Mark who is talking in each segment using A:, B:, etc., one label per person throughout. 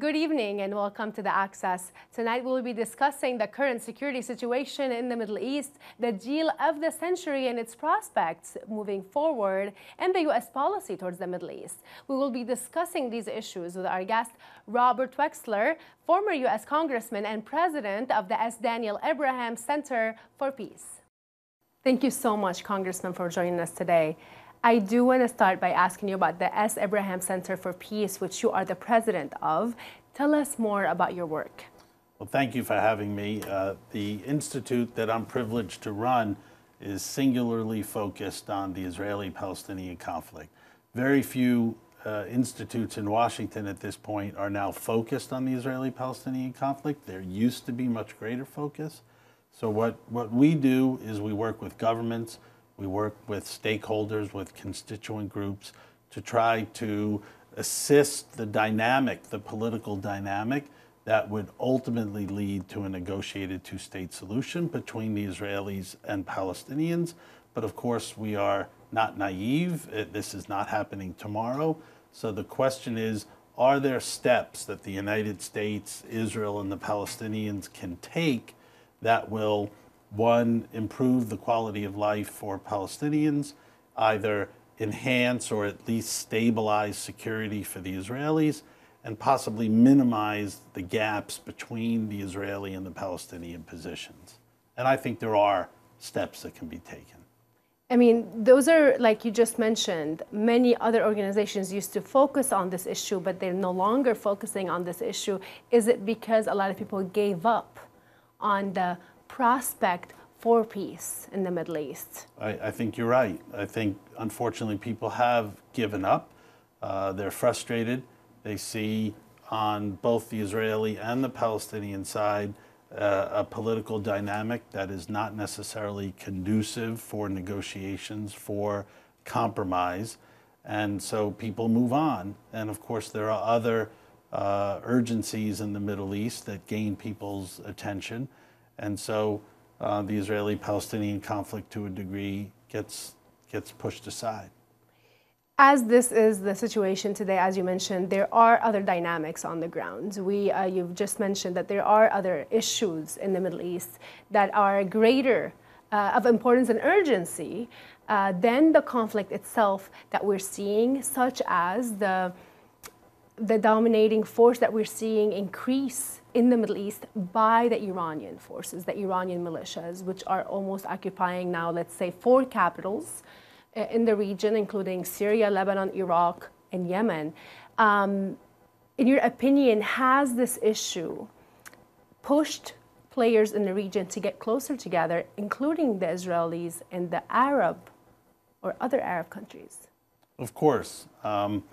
A: Good evening and welcome to the Axis. Tonight we'll be discussing the current security situation in the Middle East, the deal of the century and its prospects moving forward, and the U.S. policy towards the Middle East. We will be discussing these issues with our guest, Robert Wexler, former U.S. Congressman and President of the S. Daniel Abraham Center for Peace. Thank you so much, Congressman, for joining us today. I do want to start by asking you about the S. Abraham Center for Peace, which you are the president of. Tell us more about your work.
B: Well, thank you for having me. Uh, the institute that I'm privileged to run is singularly focused on the Israeli Palestinian conflict. Very few uh, institutes in Washington at this point are now focused on the Israeli Palestinian conflict. There used to be much greater focus. So, what, what we do is we work with governments we work with stakeholders, with constituent groups to try to assist the dynamic, the political dynamic that would ultimately lead to a negotiated two state solution between the Israelis and Palestinians. But of course, we are not naive. This is not happening tomorrow. So the question is are there steps that the United States, Israel, and the Palestinians can take that will one, improve the quality of life for Palestinians, either enhance or at least stabilize security for the Israelis, and possibly minimize the gaps between the Israeli and the Palestinian positions. And I think there are steps that can be taken.
A: I mean, those are, like you just mentioned, many other organizations used to focus on this issue, but they're no longer focusing on this issue. Is it because a lot of people gave up on the prospect for peace in the Middle East?
B: I, I think you're right. I think, unfortunately, people have given up. Uh, they're frustrated. They see on both the Israeli and the Palestinian side uh, a political dynamic that is not necessarily conducive for negotiations, for compromise. And so people move on. And of course, there are other uh, urgencies in the Middle East that gain people's attention. And so uh, the Israeli-Palestinian conflict to a degree gets, gets pushed aside.
A: As this is the situation today, as you mentioned, there are other dynamics on the ground. We, uh, you've just mentioned that there are other issues in the Middle East that are greater uh, of importance and urgency uh, than the conflict itself that we're seeing, such as the, the dominating force that we're seeing increase in the Middle East by the Iranian forces, the Iranian militias, which are almost occupying now, let's say, four capitals uh, in the region, including Syria, Lebanon, Iraq, and Yemen. Um, in your opinion, has this issue pushed players in the region to get closer together, including the Israelis and the Arab or other Arab countries?
B: Of course. Um,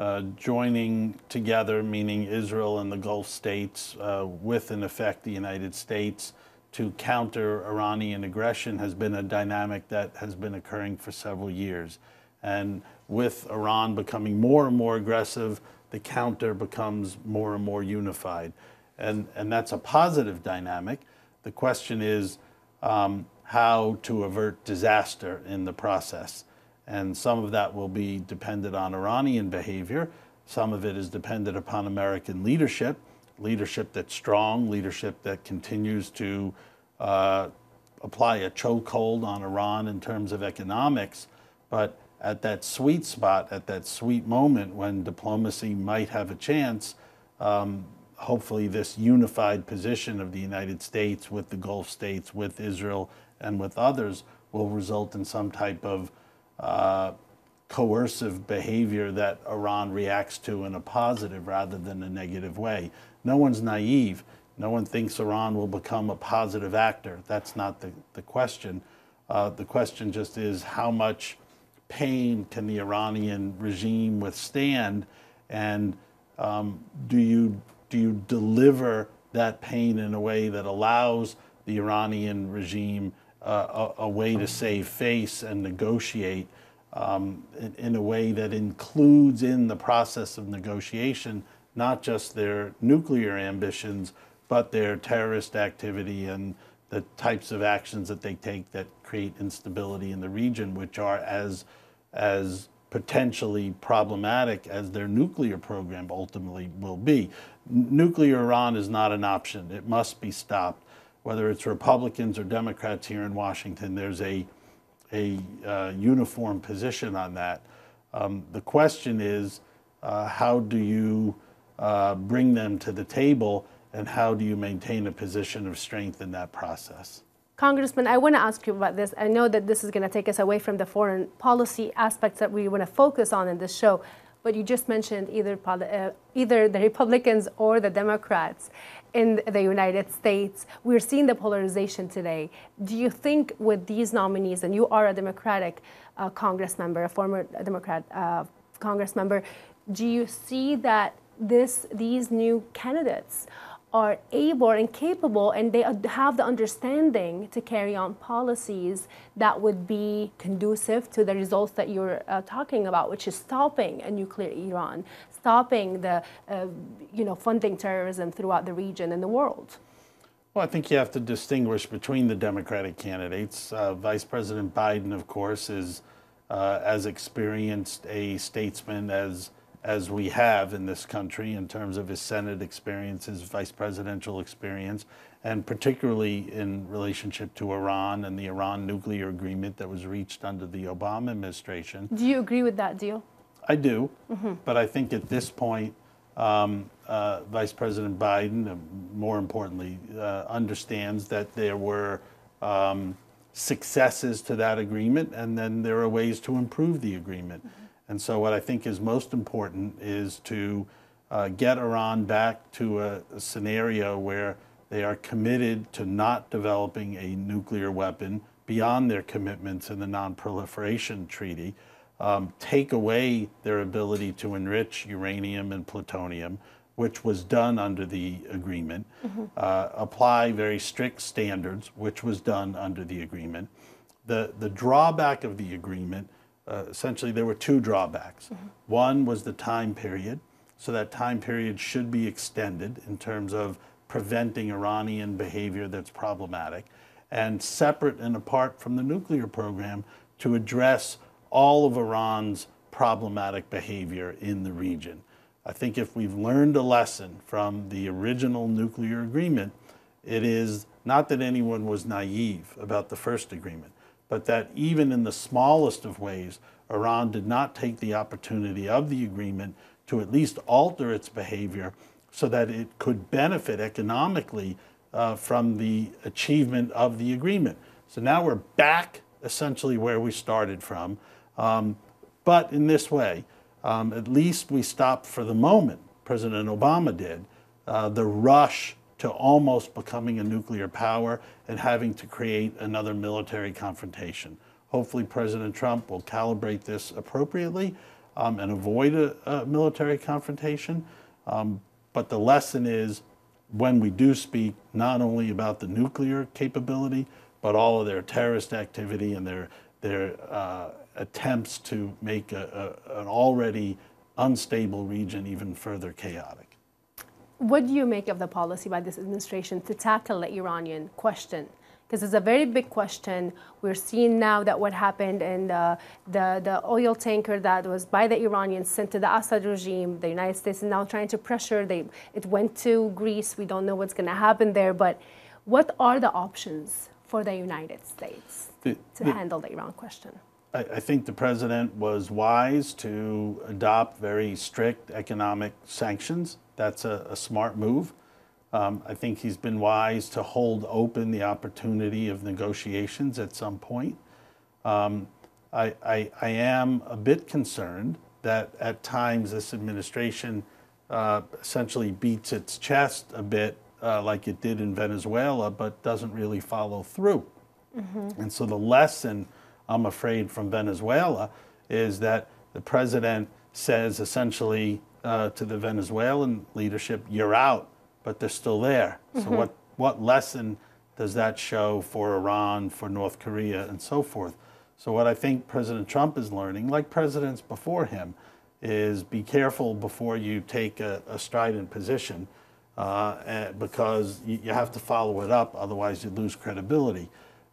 B: uh, joining together, meaning Israel and the Gulf states, uh, with in effect the United States, to counter Iranian aggression has been a dynamic that has been occurring for several years. And with Iran becoming more and more aggressive, the counter becomes more and more unified. And, and that's a positive dynamic. The question is um, how to avert disaster in the process. And some of that will be dependent on Iranian behavior. Some of it is dependent upon American leadership, leadership that's strong, leadership that continues to uh, apply a chokehold on Iran in terms of economics. But at that sweet spot, at that sweet moment when diplomacy might have a chance, um, hopefully this unified position of the United States with the Gulf states, with Israel, and with others will result in some type of uh, coercive behavior that Iran reacts to in a positive rather than a negative way. No one's naive. No one thinks Iran will become a positive actor. That's not the, the question. Uh, the question just is how much pain can the Iranian regime withstand, and um, do you do you deliver that pain in a way that allows the Iranian regime a, a, way to save face and negotiate um, in, in, a way that includes in the process of negotiation not just their nuclear ambitions, but their terrorist activity and the types of actions that they take that create instability in the region, which are as as potentially problematic as their nuclear program ultimately will be. Nuclear Iran is not an option. It must be stopped. Whether it's Republicans or Democrats here in Washington, there's a, a uh, uniform position on that. Um, the question is uh, how do you uh, bring them to the table and how do you maintain a position of strength in that process?
A: Congressman, I want to ask you about this. I know that this is going to take us away from the foreign policy aspects that we want to focus on in this show, but you just mentioned either, uh, either the Republicans or the Democrats in the United States. We're seeing the polarization today. Do you think with these nominees, and you are a Democratic uh, Congress member, a former Democrat uh, Congress member, do you see that this, these new candidates are able and capable and they have the understanding to carry on policies that would be conducive to the results that you're uh, talking about, which is stopping a nuclear Iran, stopping the uh, you know, funding terrorism throughout the region and the world.
B: Well, I think you have to distinguish between the Democratic candidates. Uh, Vice President Biden, of course, is uh, as experienced a statesman as as we have in this country in terms of his Senate experience, his vice presidential experience, and particularly in relationship to Iran and the Iran nuclear agreement that was reached under the Obama administration.
A: Do you agree with that deal?
B: I do, mm-hmm. but I think at this point, um, uh, Vice President Biden, more importantly, uh, understands that there were um, successes to that agreement, and then there are ways to improve the agreement. Mm-hmm. And so, what I think is most important is to uh, get Iran back to a, a, scenario where they are committed to not developing a nuclear weapon beyond their commitments in the Non-Proliferation Treaty, um, take away their ability to enrich uranium and plutonium, which was done under the agreement, mm-hmm. uh, apply very strict standards, which was done under the agreement. The, the drawback of the agreement uh, essentially there were two drawbacks. Mm-hmm. One was the time period, so that time period should be extended in terms of preventing Iranian behavior that's problematic, and separate and apart from the nuclear program to address all of Iran's problematic behavior in the region. I think if we've learned a lesson from the original nuclear agreement, it is not that anyone was naive about the first agreement but that even in the smallest of ways, Iran did not take the opportunity of the agreement to at least alter its behavior so that it could benefit economically uh, from the achievement of the agreement. So now we're back essentially where we started from, um, but in this way, um, at least we stopped for the moment, President Obama did, uh, the rush to almost becoming a nuclear power and having to create another military confrontation. Hopefully, President Trump will calibrate this appropriately um, and avoid a, a military confrontation. Um, but the lesson is when we do speak not only about the nuclear capability, but all of their terrorist activity and their, their uh, attempts to make a, a, an already unstable region even further chaotic.
A: What do you make of the policy by this administration to tackle the Iranian question? Because it's a very big question. We're seeing now that what happened in the, the, the, oil tanker that was by the Iranians sent to the Assad regime, the United States is now trying to pressure. They, it went to Greece. We don't know what's going to happen there. But what are the options for the United States the, to the, handle the Iran question?
B: I, I think the president was wise to adopt very strict economic sanctions that's a, a smart move. Um, I think he's been wise to hold open the opportunity of negotiations at some point. Um, I, I, I, am a bit concerned that at times this administration uh, essentially beats its chest a bit, uh, like it did in Venezuela, but doesn't really follow through. Mm-hmm. And so the lesson, I'm afraid, from Venezuela is that the president says essentially, uh, to the Venezuelan leadership, you're out, but they're still there. Mm-hmm. So what what lesson does that show for Iran, for North Korea, and so forth? So what I think President Trump is learning, like presidents before him, is be careful before you take a, a strident position, uh, eh, because you, you, have to follow it up. Otherwise, you lose credibility.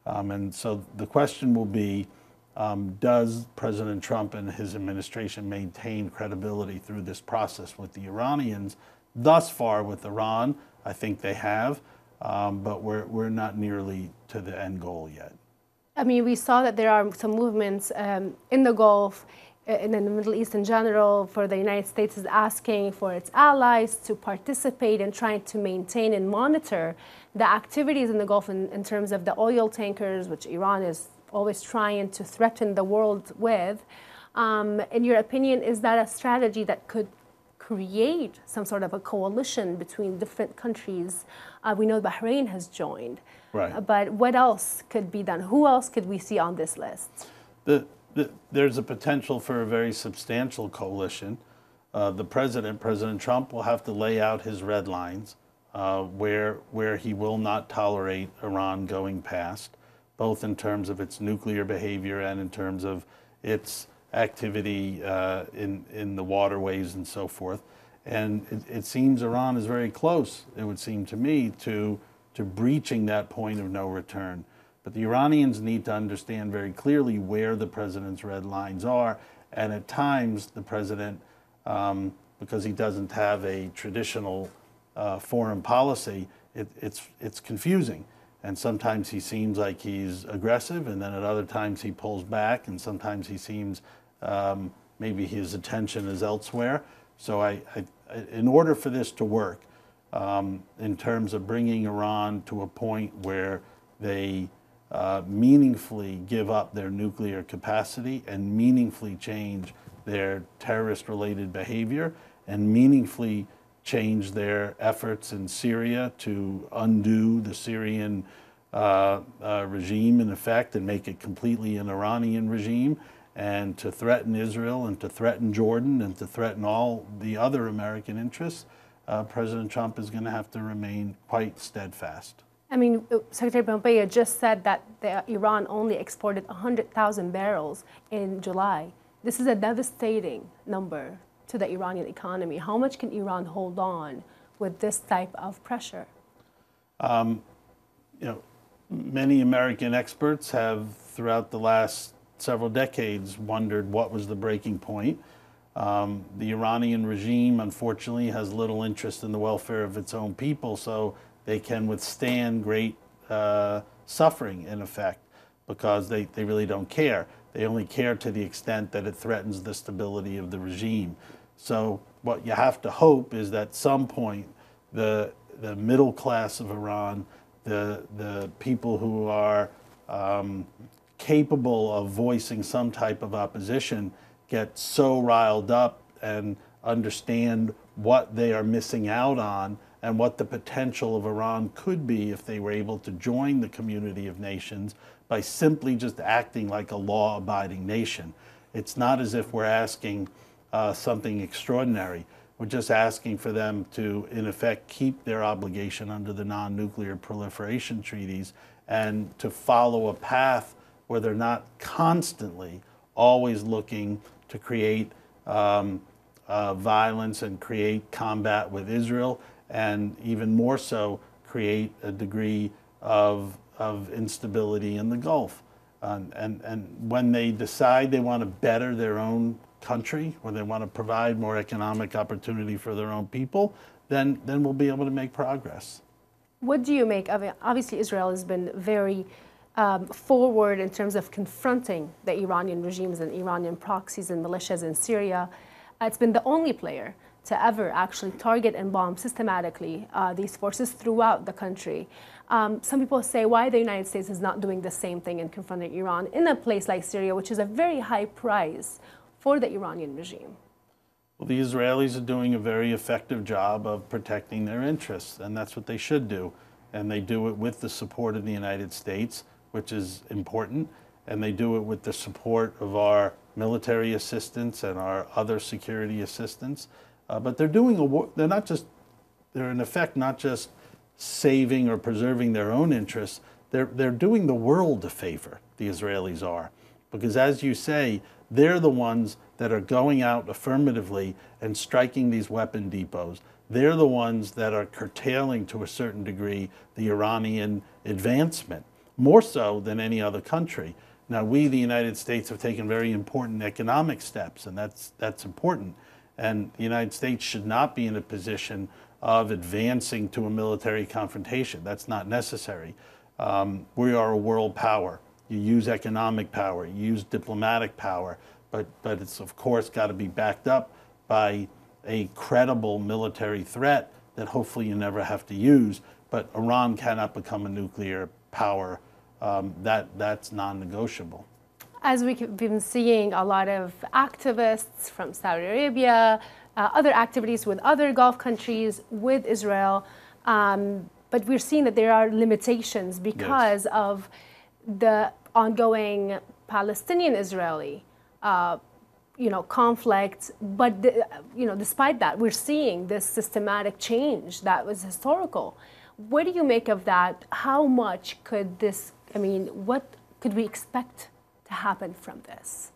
B: Um, and so the question will be um, does President Trump and his administration maintain credibility through this process with the Iranians? Thus far, with Iran, I think they have, um, but we're, we're not nearly to the end goal yet.
A: I mean, we saw that there are some movements um, in the Gulf and in the Middle East in general, for the United States is asking for its allies to participate in trying to maintain and monitor the activities in the Gulf in, in terms of the oil tankers, which Iran is always trying to threaten the world with. Um, in your opinion, is that a strategy that could create some sort of a coalition between different countries? Uh, we know Bahrain has joined.
B: Right. Uh,
A: but what else could be done? Who else could we see on this list?
B: The, the, there's a potential for a very substantial coalition. Uh, the president, President Trump, will have to lay out his red lines uh, where, where he will not tolerate Iran going past both in terms of its nuclear behavior and in terms of its activity uh, in, in the waterways and so forth. And it, it, seems Iran is very close, it would seem to me, to, to breaching that point of no return. But the Iranians need to understand very clearly where the president's red lines are. And at times, the president, um, because he doesn't have a traditional uh, foreign policy, it, it's, it's confusing. And sometimes he seems like he's aggressive, and then at other times he pulls back, and sometimes he seems um, maybe his attention is elsewhere. So, I, I, in order for this to work, um, in terms of bringing Iran to a point where they uh, meaningfully give up their nuclear capacity and meaningfully change their terrorist related behavior and meaningfully change their efforts in Syria to undo the Syrian uh, uh, regime in effect and make it completely an Iranian regime, and to threaten Israel and to threaten Jordan and to threaten all the other American interests, uh, President Trump is going to have to remain quite steadfast.
A: I mean, uh, Secretary Pompeo just said that the, Iran only exported 100,000 barrels in July. This is a devastating number to the Iranian economy. How much can Iran hold on with this type of pressure?
B: Um, you know, many American experts have, throughout the last several decades, wondered what was the breaking point. Um, the Iranian regime, unfortunately, has little interest in the welfare of its own people, so they can withstand great uh, suffering, in effect, because they, they really don't care. They only care to the extent that it threatens the stability of the regime. So what you have to hope is that some point the the middle class of Iran, the the people who are um, capable of voicing some type of opposition, get so riled up and understand what they are missing out on and what the potential of Iran could be if they were able to join the community of nations by simply just acting like a law abiding nation. It's not as if we're asking uh, something extraordinary. We're just asking for them to, in effect, keep their obligation under the non nuclear proliferation treaties and to follow a path where they're not constantly always looking to create um, uh, violence and create combat with Israel, and even more so, create a degree of, of instability in the Gulf. and, and when they decide they want to better their own country, where they want to provide more economic opportunity for their own people, then, then we'll be able to make progress.
A: What do you make of it? Obviously, Israel has been very um, forward in terms of confronting the Iranian regimes and Iranian proxies and militias in Syria. It's been the only player to ever actually target and bomb systematically uh, these forces throughout the country. Um, some people say why the United States is not doing the same thing in confronting Iran in a place like Syria, which is a very high price for the Iranian regime?
B: Well, the Israelis are doing a very effective job of protecting their interests, and that's what they should do. And they do it with the support of the United States, which is important, and they do it with the support of our military assistance and our other security assistance. Uh, but they're doing a they're not just they're in effect not just saving or preserving their own interests. They're they're doing the world a favor. The Israelis are, because as you say, they're the ones that are going out affirmatively and striking these weapon depots. They're the ones that are curtailing to a certain degree the Iranian advancement, more so than any other country. Now, we, the United States, have taken very important economic steps, and that's, that's important. And the United States should not be in a position of advancing to a military confrontation. That's not necessary. Um, we are a world power. You use economic power, you use diplomatic power, but, but it's, of course, got to be backed up by a credible military threat that hopefully you never have to use. But Iran cannot become a nuclear power um, that that's non-negotiable.
A: As we've been seeing a lot of activists from Saudi Arabia, uh, other activities with other Gulf countries, with Israel, um, but we're seeing that there are limitations because yes. of the ongoing Palestinian-Israeli, uh, you know, conflict. But the, you know, despite that, we're seeing this systematic change that was historical. What do you make of that? How much could this I mean, what could we expect to happen from this?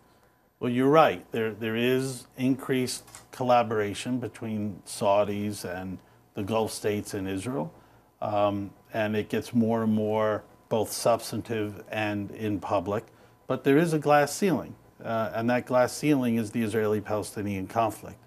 B: Well, you're right. There, there is increased collaboration between Saudis and the Gulf states and Israel. Um, and it gets more and more both substantive and in public. But there is a glass ceiling. Uh, and that glass ceiling is the Israeli Palestinian conflict.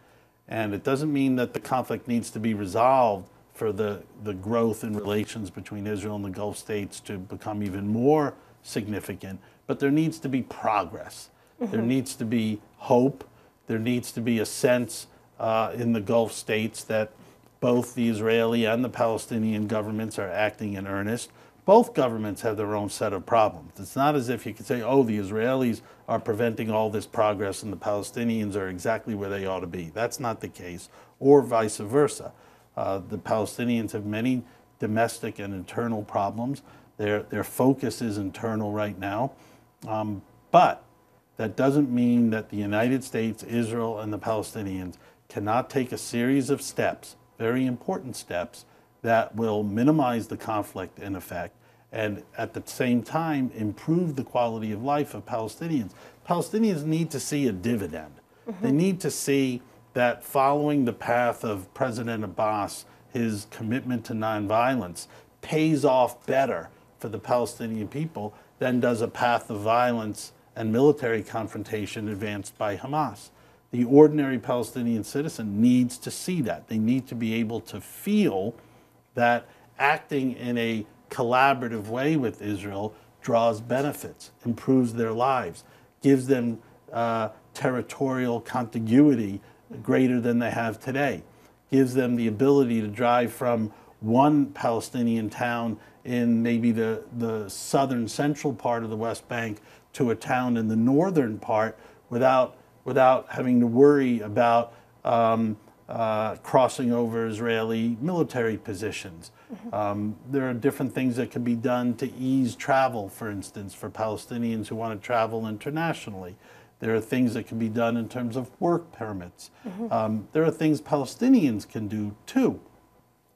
B: And it doesn't mean that the conflict needs to be resolved for the, the growth in relations between Israel and the Gulf states to become even more significant. But there needs to be progress. Mm-hmm. There needs to be hope. There needs to be a sense uh, in the Gulf states that both the Israeli and the Palestinian governments are acting in earnest. Both governments have their own set of problems. It's not as if you could say, oh, the Israelis are preventing all this progress and the Palestinians are exactly where they ought to be. That's not the case, or vice versa. Uh, the Palestinians have many domestic and internal problems. Their, their focus is internal right now. Um, but that doesn't mean that the United States, Israel, and the Palestinians cannot take a series of steps, very important steps, that will minimize the conflict in effect and at the same time improve the quality of life of Palestinians. Palestinians need to see a dividend. Mm -hmm. They need to see that following the path of President Abbas, his commitment to nonviolence, pays off better for the Palestinian people than does a path of violence and military confrontation advanced by Hamas. The ordinary Palestinian citizen needs to see that. They need to be able to feel that acting in a collaborative way with Israel draws benefits, improves their lives, gives them uh, territorial contiguity greater than they have today. Gives them the ability to drive from one Palestinian town in maybe the, the southern central part of the West Bank to a town in the northern part without, without having to worry about um, uh, crossing over Israeli military positions. Mm -hmm. um, there are different things that can be done to ease travel, for instance, for Palestinians who want to travel internationally. There are things that can be done in terms of work permits. Mm-hmm. Um, there are things Palestinians can do too.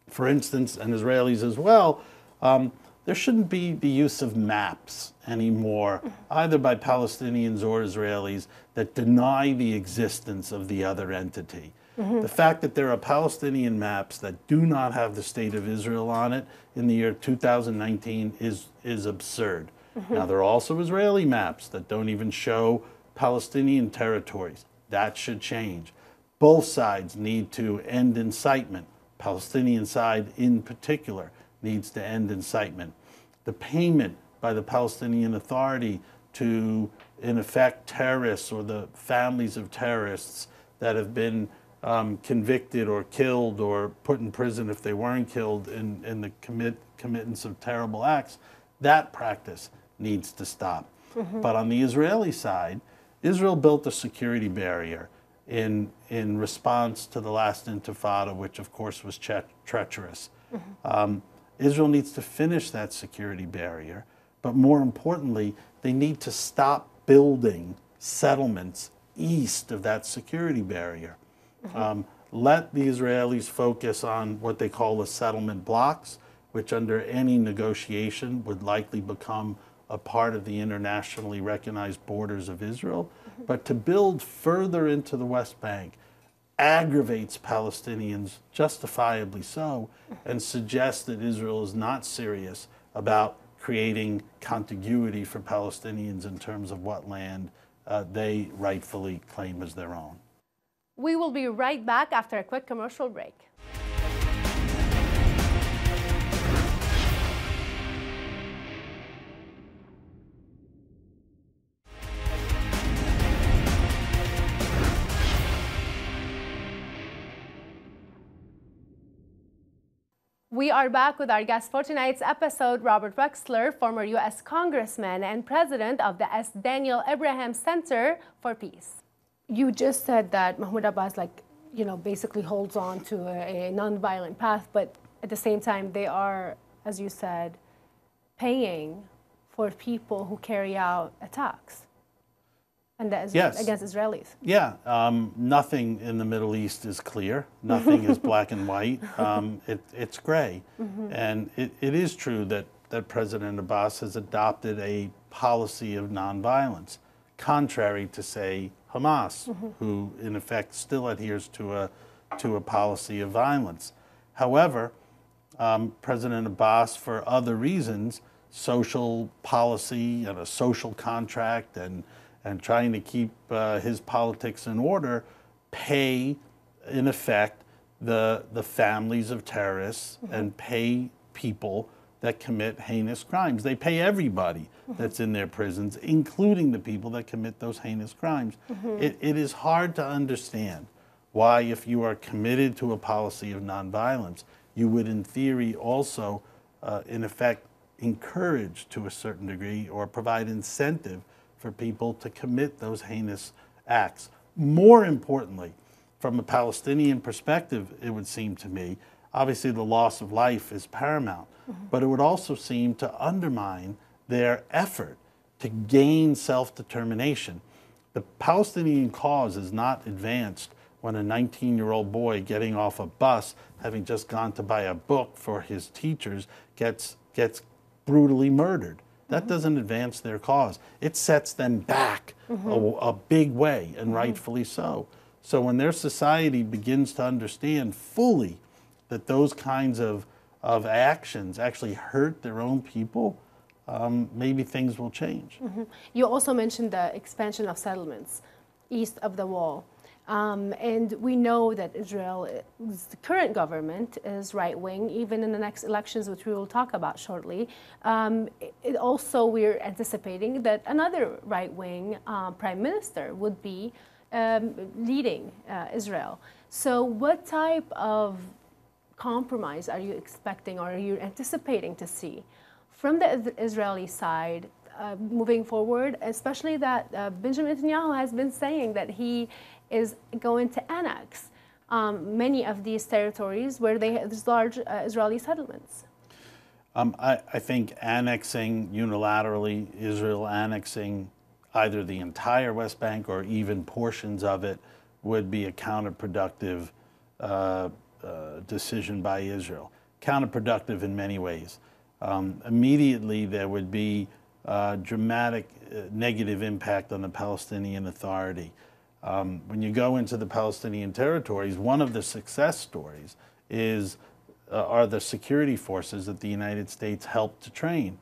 B: For instance, and Israelis as well, um, there shouldn't be the use of maps anymore, mm-hmm. either by Palestinians or Israelis, that deny the existence of the other entity. Mm-hmm. The fact that there are Palestinian maps that do not have the state of Israel on it in the year 2019 is, is absurd. Mm-hmm. Now, there are also Israeli maps that don't even show Palestinian territories. That should change. Both sides need to end incitement. Palestinian side in particular needs to end incitement. The payment by the Palestinian Authority to, in effect, terrorists or the families of terrorists that have been um, convicted or killed or put in prison if they weren't killed in, in the commit, committance of terrible acts, that practice needs to stop. Mm -hmm. But on the Israeli side, Israel built a security barrier in, in response to the last intifada, which of course was tre treacherous. Mm -hmm. um, Israel needs to finish that security barrier, but more importantly, they need to stop building settlements east of that security barrier. Mm -hmm. um, let the Israelis focus on what they call the settlement blocks, which under any negotiation would likely become a part of the internationally recognized borders of Israel, but to build further into the West Bank aggravates Palestinians, justifiably so, and suggests that Israel is not serious about creating contiguity for Palestinians in terms of what land uh, they rightfully claim as their own.
A: We will be right back after a quick commercial break. We are back with our guest for tonight's episode, Robert Wexler, former U.S. Congressman and president of the S. Daniel Abraham Center for Peace. You just said that Mahmoud Abbas, like, you know, basically holds on to a, a nonviolent path, but at the same time, they are, as you said, paying for people who carry out attacks and that is
B: Yes.
A: against Israelis.
B: Yeah, um, nothing in the Middle East is clear. Nothing is black and white. Um, it, it's gray. And it, it is true that, that President Abbas has adopted a policy of nonviolence, contrary to, say, Hamas, who in effect still adheres to a, to a policy of violence. However, um, President Abbas, for other reasons, social policy and a social contract and, and trying to keep uh, his politics in order, pay, in effect, the, the families of terrorists and pay people that commit heinous crimes. They pay everybody that's in their prisons, including the people that commit those heinous crimes. It, it is hard to understand why, if you are committed to a policy of nonviolence, you would, in theory, also, uh, in effect, encourage to a certain degree or provide incentive for people to commit those heinous acts. More importantly, from a Palestinian perspective, it would seem to me, obviously the loss of life is paramount, but it would also seem to undermine their effort to gain self determination. The Palestinian cause is not advanced when a 19 year old boy getting off a bus, having just gone to buy a book for his teachers, gets, gets brutally murdered. That mm-hmm. doesn't advance their cause. It sets them back a, mm-hmm. a big way, and mm-hmm. rightfully so. So when their society begins to understand fully that those kinds of, of actions actually hurt their own people, um, maybe things will change.
A: You also mentioned the expansion of settlements east of the wall. Um, and we know that Israel, the current government, is right wing, even in the next elections, which we will talk about shortly. Um, it also, we're anticipating that another right wing uh, prime minister would be um, leading uh, Israel. So, what type of compromise are you expecting or are you anticipating to see from the Israeli side uh, moving forward, especially that uh, Benjamin Netanyahu has been saying that he is going to annex um, many of these territories where they have these large uh, Israeli settlements.
B: Um, I, I think annexing unilaterally, Israel annexing either the entire West Bank or even portions of it would be a counterproductive uh, uh, decision by Israel. Counterproductive in many ways. Um, immediately, there would be uh, dramatic uh, negative impact on the Palestinian Authority. Um, when you go into the Palestinian territories, one of the success stories is uh, are the security forces that the United States helped to train.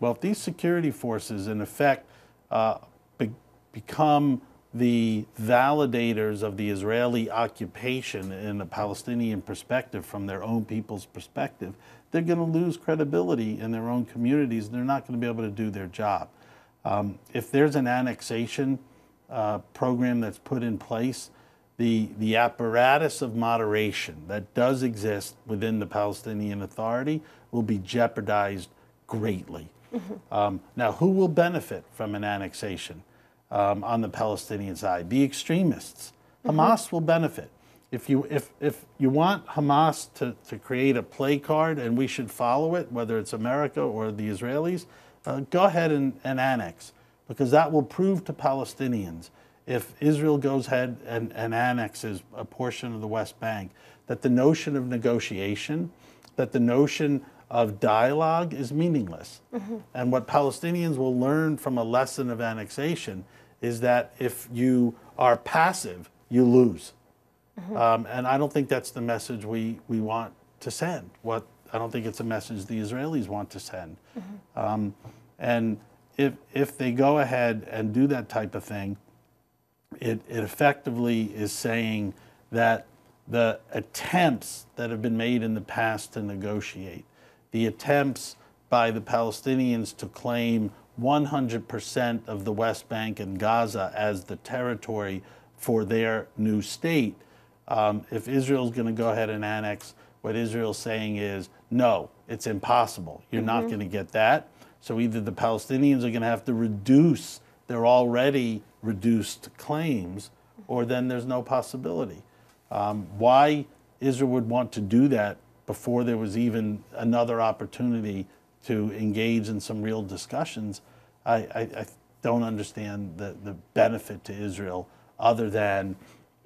B: Well, if these security forces, in effect, uh, be- become the validators of the Israeli occupation in a Palestinian perspective, from their own people's perspective, they're going to lose credibility in their own communities. They're not going to be able to do their job. Um, if there's an annexation uh, program that's put in place, the, the apparatus of moderation that does exist within the Palestinian Authority will be jeopardized greatly. Um, now, who will benefit from an annexation um, on the Palestinian side? The extremists. Hamas will benefit. If you, if, if you want Hamas to, to create a play card and we should follow it, whether it's America or the Israelis, uh, go ahead and, and annex because that will prove to Palestinians if Israel goes ahead and, and annexes a portion of the West Bank, that the notion of negotiation, that the notion of dialogue is meaningless. And what Palestinians will learn from a lesson of annexation is that if you are passive, you lose. Um, and I don't think that's the message we, we want to send. What I don't think it's a message the Israelis want to send. Um, and if, if they go ahead and do that type of thing, it, it effectively is saying that the attempts that have been made in the past to negotiate, the attempts by the Palestinians to claim 100% of the West Bank and Gaza as the territory for their new state, um, if Israel's going to go ahead and annex, what Israel's saying is, no, it's impossible. You're not going to get that. So either the Palestinians are going to have to reduce their already reduced claims, or then there's no possibility. Um, why Israel would want to do that before there was even another opportunity to engage in some real discussions, I, I, I don't understand the, the benefit to Israel other than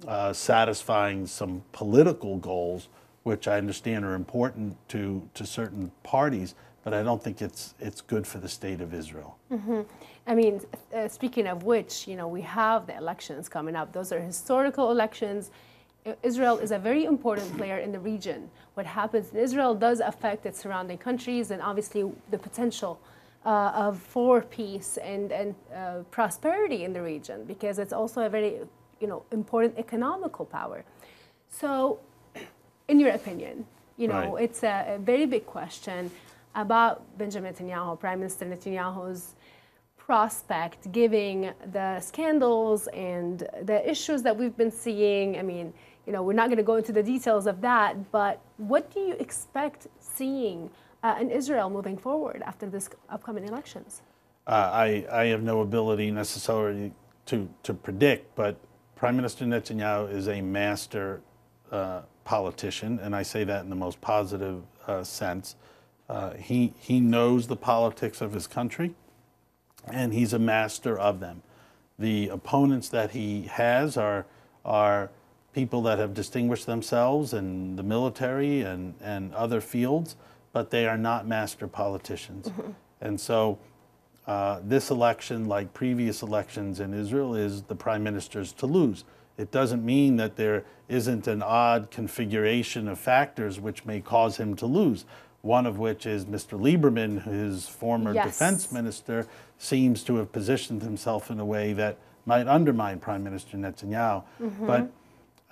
B: uh, satisfying some political goals, which I understand are important to, to certain parties, but I don't think it's, it's good for the state of Israel.
A: I mean, uh, speaking of which, you know, we have the elections coming up. Those are historical elections. Israel is a very important player in the region. What happens in Israel does affect its surrounding countries and obviously the potential uh, of for peace and, and uh, prosperity in the region because it's also a very, you know, important economical power. So, in your opinion, you know,
B: Right.
A: it's a, a very big question about Benjamin Netanyahu, Prime Minister Netanyahu's prospect, giving the scandals and the issues that we've been seeing. I mean, you know, we're not going to go into the details of that, but what do you expect seeing uh, in Israel moving forward after this upcoming elections?
B: Uh, I, I have no ability necessarily to, to predict, but Prime Minister Netanyahu is a master uh, politician, and I say that in the most positive uh, sense. Uh, he, he knows the politics of his country, and he's a master of them. The opponents that he has are, are people that have distinguished themselves in the military and, and other fields, but they are not master politicians. And so uh, this election, like previous elections in Israel, is the prime minister's to lose. It doesn't mean that there isn't an odd configuration of factors which may cause him to lose. One of which is Mr. Lieberman, his former
A: Yes.
B: defense minister, seems to have positioned himself in a way that might undermine Prime Minister Netanyahu. But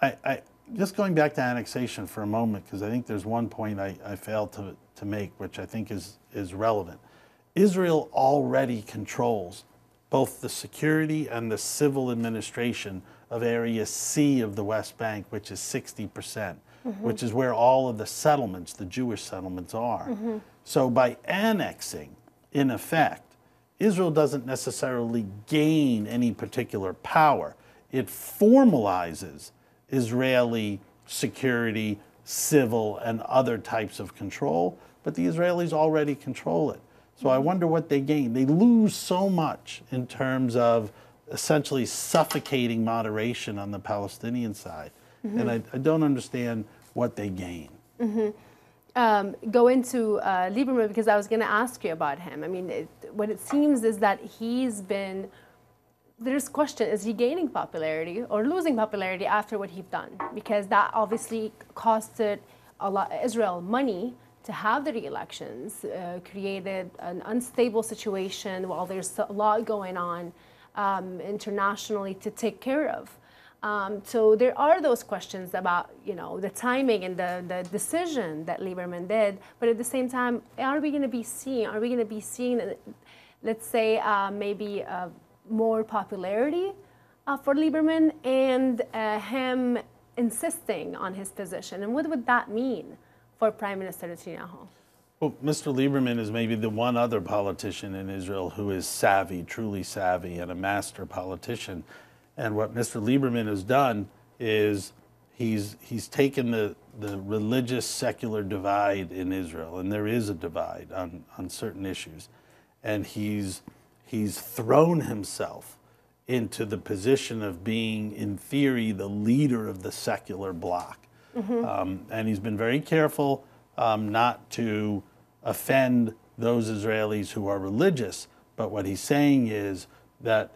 B: I, I, just going back to annexation for a moment, because I think there's one point I, I failed to, to make, which I think is, is relevant. Israel already controls both the security and the civil administration of Area C of the West Bank, which is 60%, percent mm-hmm. which is where all of the settlements, the Jewish settlements, are. Mm-hmm. So by annexing, in effect, Israel doesn't necessarily gain any particular power. It formalizes Israeli security, civil, and other types of control, but the Israelis already control it. So I wonder what they gain. They lose so much in terms of essentially suffocating moderation on the Palestinian side. And I, I don't understand what they gain.
A: um, go into uh, Lieberman because I was going to ask you about him. I mean, it, what it seems is that he's been. There's question: Is he gaining popularity or losing popularity after what he's done? Because that obviously costed a lot Israel money to have the re-elections, uh, created an unstable situation while there's a lot going on um, internationally to take care of. Um, so there are those questions about, you know, the timing and the, the decision that Lieberman did. But at the same time, are we going to be seeing, are we going to be seeing, let's say, uh, maybe more popularity uh, for Lieberman and uh, him insisting on his position? And what would that mean for Prime Minister Netanyahu?
B: Well, Mr. Lieberman is maybe the one other politician in Israel who is savvy, truly savvy, and a master politician. And what Mr. Lieberman has done is he's he's taken the the religious secular divide in Israel, and there is a divide on, on certain issues, and he's he's thrown himself into the position of being, in theory, the leader of the secular bloc. Um, and he's been very careful um, not to offend those Israelis who are religious. But what he's saying is that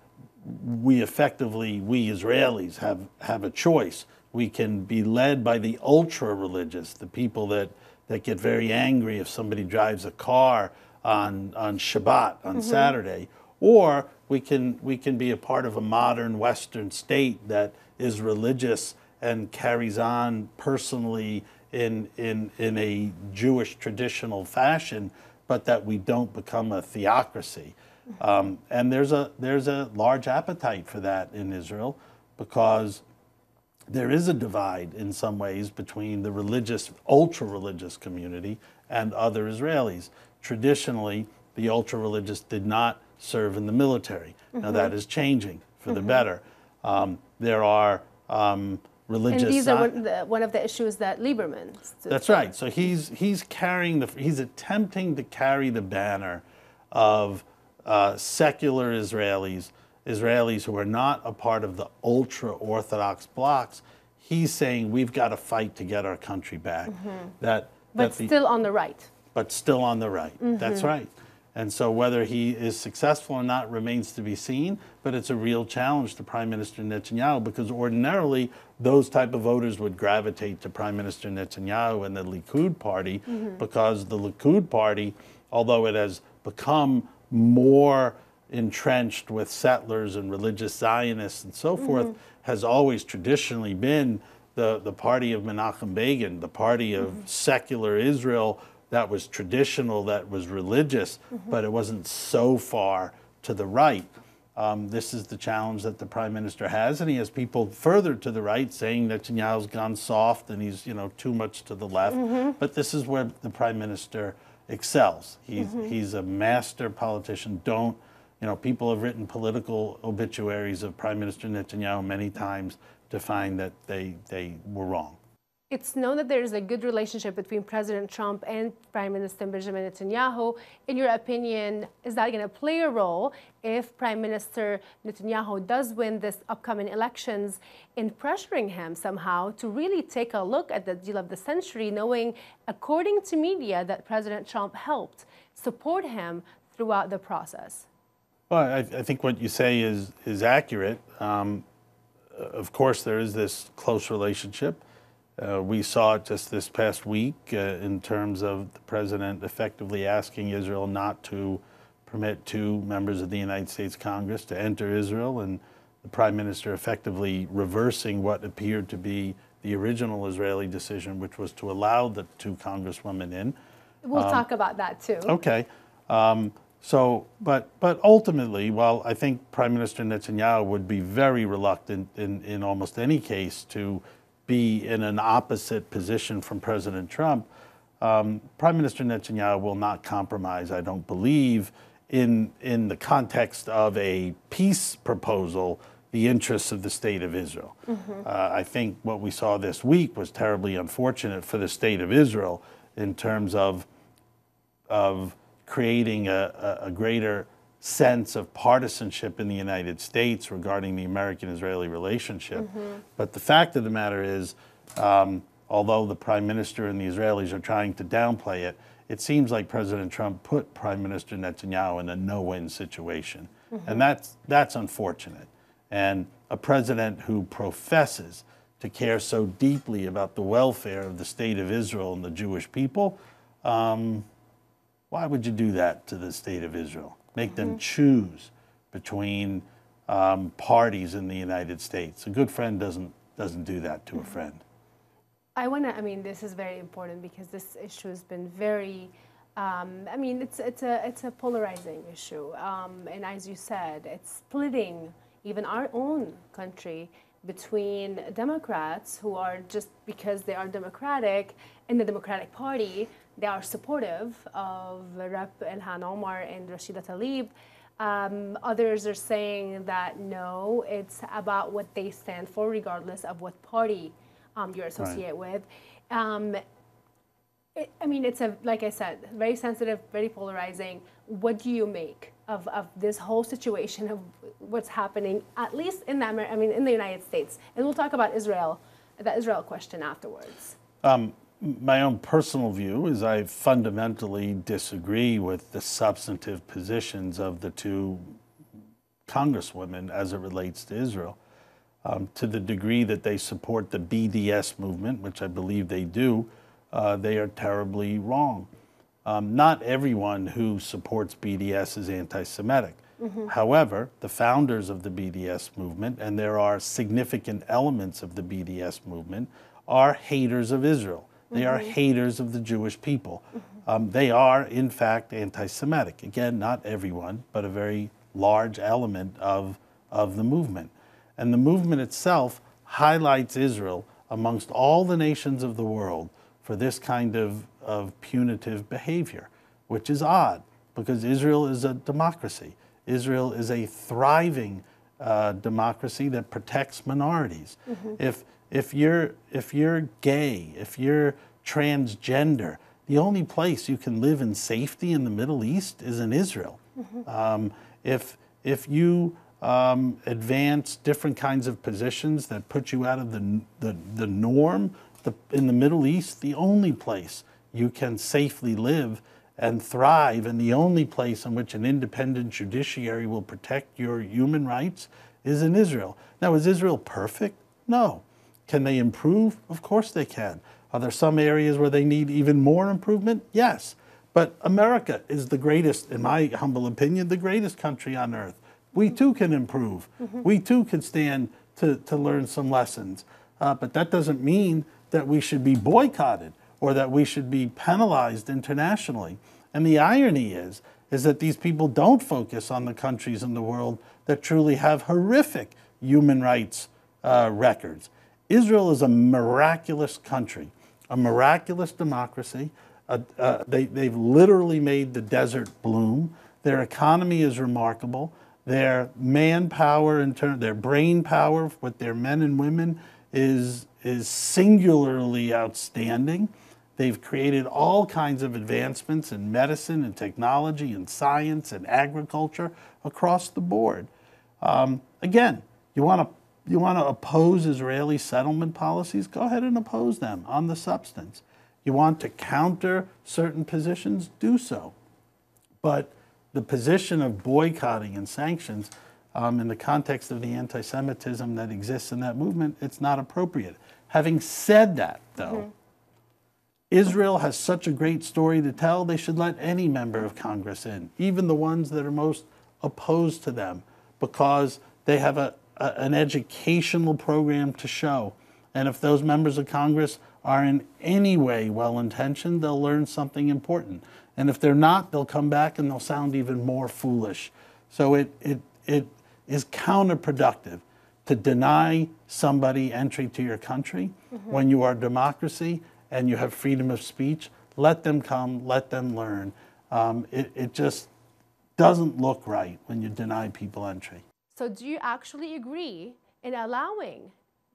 B: we effectively, we Israelis, have, have a choice. We can be led by the ultra religious, the people that, that get very angry if somebody drives a car on, on Shabbat, on Saturday. Or we can, we can be a part of a modern Western state that is religious and carries on personally in, in, in a Jewish traditional fashion, but that we don't become a theocracy. Um, and there's a, there's a large appetite for that in Israel because there is a divide in some ways between the religious, ultra religious community and other Israelis. Traditionally, the ultra religious did not serve in the military. Now that is changing for the better. Um, there are um, religious.
A: And these are one, the, one of the issues that Lieberman.
B: that's right. So he's he's carrying the he's attempting to carry the banner of uh, secular Israelis, Israelis who are not a part of the ultra orthodox blocs. He's saying we've got to fight to get our country back. That
A: Mm-hmm. But
B: that the-
A: still on the right.
B: But still on the right. That's mm-hmm. right. And so whether he is successful or not remains to be seen, but it's a real challenge to Prime Minister Netanyahu because ordinarily those type of voters would gravitate to Prime Minister Netanyahu and the Likud party mm-hmm. because the Likud party, although it has become more entrenched with settlers and religious Zionists and so forth, mm-hmm. has always traditionally been the, the party of Menachem Begin, the party of secular Israel that was traditional, that was religious, mm-hmm. but it wasn't so far to the right. Um, this is the challenge that the prime minister has, and he has people further to the right saying Netanyahu's gone soft and he's you know too much to the left. Mm-hmm. But this is where the prime minister excels. He's mm-hmm. he's a master politician. Don't you know? People have written political obituaries of Prime Minister Netanyahu many times to find that they they were wrong.
A: It's known that there is a good relationship between President Trump and Prime Minister Benjamin Netanyahu. In your opinion, is that going to play a role if Prime Minister Netanyahu does win this upcoming elections in pressuring him somehow to really take a look at the deal of the century, knowing, according to media, that President Trump helped support him throughout the process?
B: Well, I, I think what you say is is accurate. Um, of course, there is this close relationship. Uh, we saw it just this past week uh, in terms of the president effectively asking Israel not to permit two members of the United States Congress to enter Israel, and the prime minister effectively reversing what appeared to be the original Israeli decision, which was to allow the two congresswomen in.
A: We'll talk about that too.
B: Okay. Um, so, but but ultimately, while I think Prime Minister Netanyahu would be very reluctant in, in almost any case to be in an opposite position from President Trump, um, Prime Minister Netanyahu will not compromise, I don't believe, in in the context of a peace proposal, the interests of the state of Israel. Uh, I think what we saw this week was terribly unfortunate for the state of Israel in terms of of creating a, a, a greater sense of partisanship in the United States regarding the American-Israeli relationship. But the fact of the matter is, um, although the prime minister and the Israelis are trying to downplay it, it seems like President Trump put Prime Minister Netanyahu in a no-win situation, and that's that's unfortunate. And a president who professes to care so deeply about the welfare of the state of Israel and the Jewish people. Um, why would you do that to the state of Israel? Make them choose between um, parties in the United States. A good friend doesn't doesn't do that to a friend.
A: I want to. I mean, this is very important because this issue has been very. Um, I mean, it's it's a it's a polarizing issue, um, and as you said, it's splitting even our own country between Democrats who are just because they are Democratic in the Democratic Party, they are supportive of Rep. Ilhan Omar and Rashida Tlaib. Um, others are saying that no, it's about what they stand for, regardless of what party um, you're associated with. Um, it, I mean, it's a like I said, very sensitive, very polarizing. What do you make of, of this whole situation of what's happening, at least in the Amer- I mean, in the United States? And we'll talk about Israel, the Israel question afterwards.
B: My own personal view is I fundamentally disagree with the substantive positions of the two congresswomen as it relates to Israel. Um, to the degree that they support the BDS movement, which I believe they do, uh, they are terribly wrong. Um, not everyone who supports BDS is anti Semitic. Mm-hmm. However, the founders of the BDS movement, and there are significant elements of the BDS movement, are haters of Israel. They mm-hmm. are haters of the Jewish people. Mm-hmm. Um, they are, in fact, anti Semitic. Again, not everyone, but a very large element of, of the movement. And the movement itself highlights Israel amongst all the nations of the world for this kind of, of punitive behavior, which is odd because Israel is a democracy. Israel is a thriving uh, democracy that protects minorities. Mm-hmm. If, if, you're, if you're gay, if you're transgender, the only place you can live in safety in the Middle East is in Israel. Mm-hmm. Um, if, if you um, advance different kinds of positions that put you out of the, the, the norm the, in the Middle East, the only place you can safely live and thrive, and the only place in which an independent judiciary will protect your human rights is in Israel. Now, is Israel perfect? No. Can they improve? Of course they can. Are there some areas where they need even more improvement? Yes. But America is the greatest, in my humble opinion, the greatest country on earth. We too can improve. Mm-hmm. We too can stand to, to learn some lessons. Uh, but that doesn't mean that we should be boycotted or that we should be penalized internationally. And the irony is, is that these people don't focus on the countries in the world that truly have horrific human rights uh, records. Israel is a miraculous country, a miraculous democracy. Uh, uh, they, they've literally made the desert bloom. Their economy is remarkable. Their manpower, in turn, their brain power with their men and women is, is singularly outstanding. They've created all kinds of advancements in medicine and technology and science and agriculture across the board. Um, again, you want to you want to oppose Israeli settlement policies? Go ahead and oppose them on the substance. You want to counter certain positions? Do so. But the position of boycotting and sanctions um, in the context of the anti Semitism that exists in that movement, it's not appropriate. Having said that, though, mm-hmm. Israel has such a great story to tell, they should let any member of Congress in, even the ones that are most opposed to them, because they have a, a, an educational program to show. And if those members of Congress are in any way well intentioned, they'll learn something important. And if they're not, they'll come back and they'll sound even more foolish. So it, it, it is counterproductive to deny somebody entry to your country mm-hmm. when you are a democracy and you have freedom of speech. Let them come, let them learn. Um, it, it just doesn't look right when you deny people entry.
A: So, do you actually agree in allowing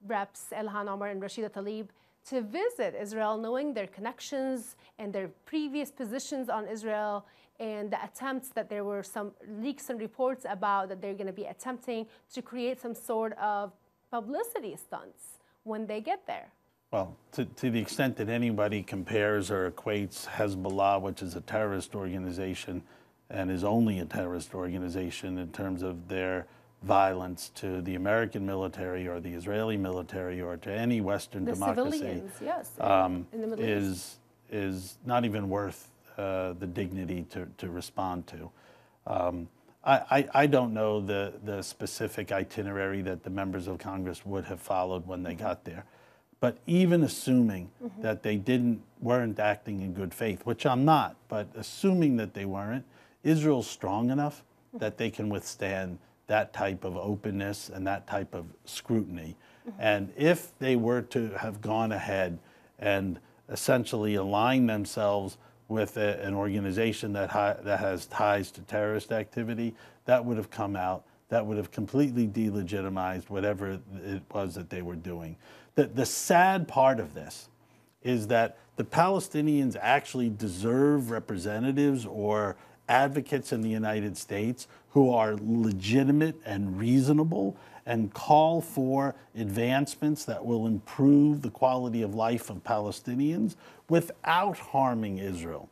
A: Reps Ilhan Omar and Rashida Tlaib to visit Israel, knowing their connections and their previous positions on Israel and the attempts that there were some leaks and reports about that they're going to be attempting to create some sort of publicity stunts when they get there.
B: Well, to, to the extent that anybody compares or equates Hezbollah, which is a terrorist organization and is only a terrorist organization in terms of their violence to the American military or the Israeli military or to any Western
A: the
B: democracy
A: yes,
B: um, is, is not even worth uh, the dignity to, to respond to. Um, I, I, I, don't know the, the specific itinerary that the members of Congress would have followed when they got there. But even assuming mm-hmm. that they didn't weren't acting in good faith, which I'm not, but assuming that they weren't, Israel's strong enough mm-hmm. that they can withstand that type of openness and that type of scrutiny. Mm-hmm. And if they were to have gone ahead and essentially aligned themselves with a, an organization that, hi, that has ties to terrorist activity, that would have come out. That would have completely delegitimized whatever it was that they were doing. The, the sad part of this is that the Palestinians actually deserve representatives or advocates in the United States who are legitimate and reasonable and call for advancements that will improve the quality of life of Palestinians without harming Israel.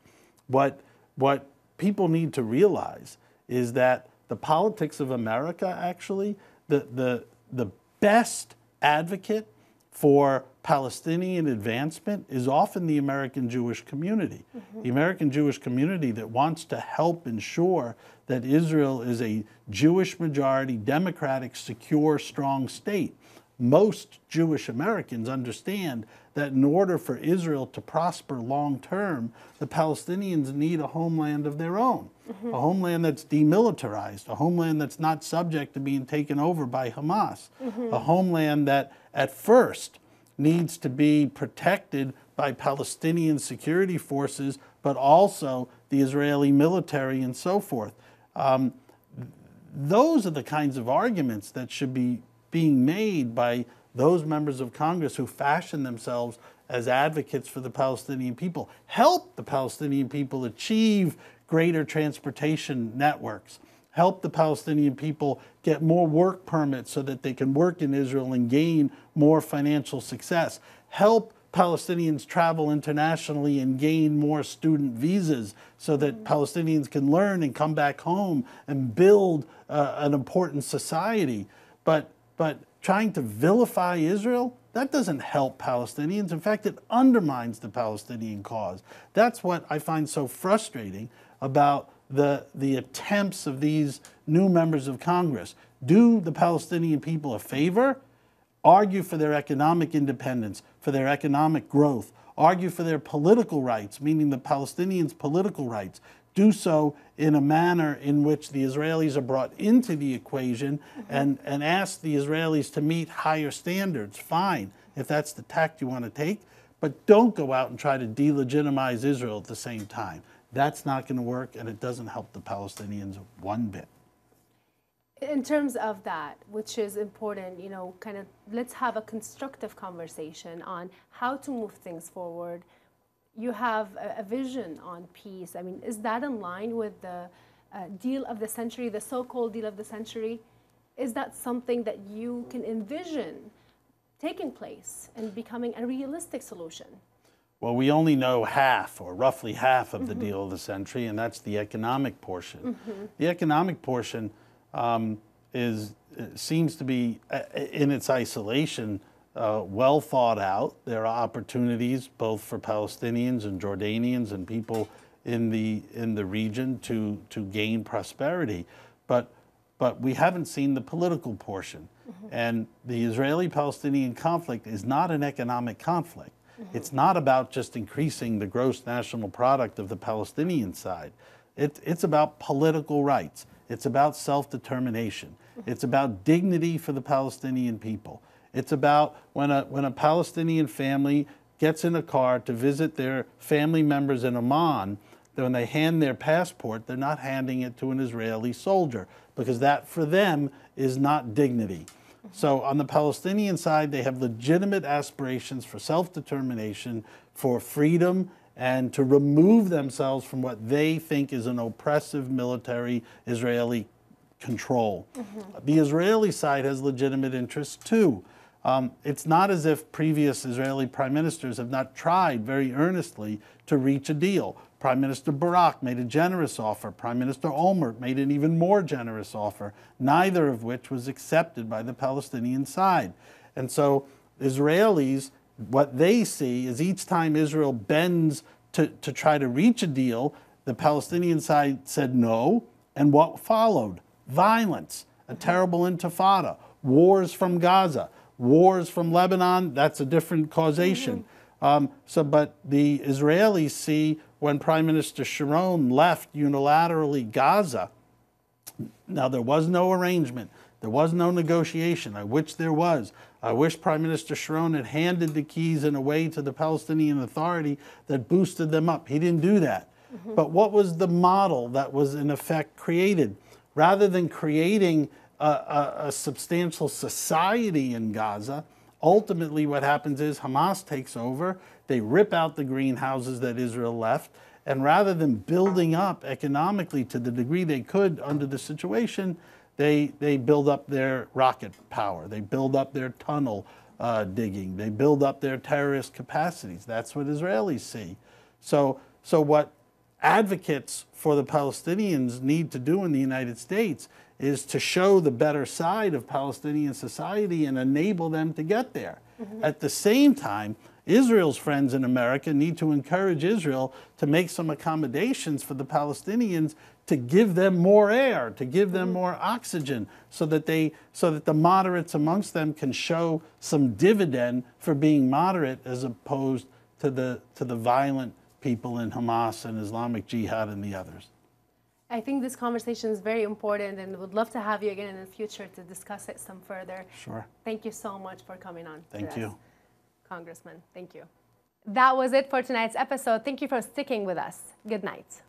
B: What, what people need to realize is that the politics of America actually, the, the, the best advocate for Palestinian advancement is often the American Jewish community. Mm-hmm. The American Jewish community that wants to help ensure that Israel is a Jewish majority, democratic, secure, strong state. Most Jewish Americans understand that in order for Israel to prosper long term, the Palestinians need a homeland of their own, a homeland that's demilitarized, a homeland that's not subject to being taken over by Hamas, a homeland that at first needs to be protected by Palestinian security forces, but also the Israeli military and so forth. Um, those are the kinds of arguments that should be being made by those members of Congress who fashion themselves as advocates for the Palestinian people. Help the Palestinian people achieve greater transportation networks. Help the Palestinian people get more work permits so that they can work in Israel and gain more financial success. Help Palestinians travel internationally and gain more student visas so that Palestinians can learn and come back home and build uh, an important society. But, but trying to vilify Israel, that doesn't help Palestinians. In fact, it undermines the Palestinian cause. That's what I find so frustrating about the, the attempts of these new members of Congress. Do the Palestinian people a favor? Argue for their economic independence, for their economic growth, argue for their political rights, meaning the Palestinians' political rights. Do so in a manner in which the Israelis are brought into the equation mm-hmm. and, and ask the Israelis to meet higher standards. Fine, if that's the tact you want to take, but don't go out and try to delegitimize Israel at the same time. That's not going to work, and it doesn't help the Palestinians one bit.
A: In terms of that, which is important, you know, kind of let's have a constructive conversation on how to move things forward. You have a, a vision on peace. I mean, is that in line with the uh, deal of the century, the so called deal of the century? Is that something that you can envision taking place and becoming a realistic solution?
B: Well, we only know half or roughly half of the deal of the century, and that's the economic portion. The economic portion um, is uh, seems to be uh, in its isolation uh, well thought out. There are opportunities both for Palestinians and Jordanians and people in the in the region to to gain prosperity, but but we haven't seen the political portion. Mm-hmm. And the Israeli-Palestinian conflict is not an economic conflict. Mm-hmm. It's not about just increasing the gross national product of the Palestinian side. It, it's about political rights. It's about self determination. Mm-hmm. It's about dignity for the Palestinian people. It's about when a, when a Palestinian family gets in a car to visit their family members in Amman, when they hand their passport, they're not handing it to an Israeli soldier because that for them is not dignity. So on the Palestinian side, they have legitimate aspirations for self determination, for freedom, and to remove themselves from what they think is an oppressive military Israeli control. Mm-hmm. The Israeli side has legitimate interests too. Um, it's not as if previous Israeli prime ministers have not tried very earnestly to reach a deal. Prime Minister Barak made a generous offer. Prime Minister Olmert made an even more generous offer, neither of which was accepted by the Palestinian side. And so Israelis, what they see is each time Israel bends to, to try to reach a deal, the Palestinian side said no. And what followed? Violence, a terrible intifada, wars from Gaza, wars from Lebanon, that's a different causation. Um, so, but the Israelis see when Prime Minister Sharon left unilaterally Gaza, now there was no arrangement, there was no negotiation. I wish there was. I wish Prime Minister Sharon had handed the keys in a way to the Palestinian Authority that boosted them up. He didn't do that. But what was the model that was in effect created? Rather than creating a, a, substantial society in Gaza, ultimately what happens is Hamas takes over, they rip out the greenhouses that Israel left, and rather than building up economically to the degree they could under the situation, they, they build up their rocket power, they build up their tunnel uh, digging, they build up their terrorist capacities. That's what Israelis see. So, so what advocates for the Palestinians need to do in the United States is to show the better side of Palestinian society and enable them to get there. Mm-hmm. At the same time, Israel's friends in America need to encourage Israel to make some accommodations for the Palestinians to give them more air, to give them mm-hmm. more oxygen, so that they so that the moderates amongst them can show some dividend for being moderate as opposed to the to the violent people in Hamas and Islamic Jihad and the others.
A: I think this conversation is very important and would love to have you again in the future to discuss it some further.
B: Sure.
A: Thank you so much for coming on.
B: Thank you.
A: us, Congressman. Thank you. That was it for tonight's episode. Thank you for sticking with us. Good night.